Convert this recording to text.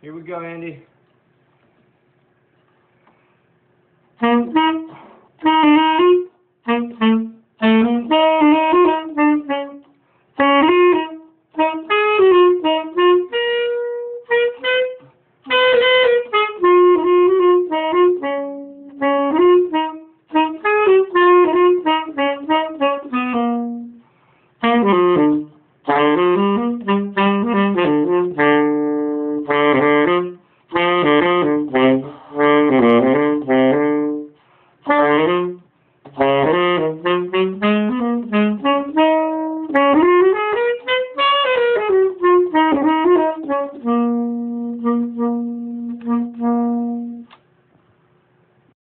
Here we go, Andy. Thank you.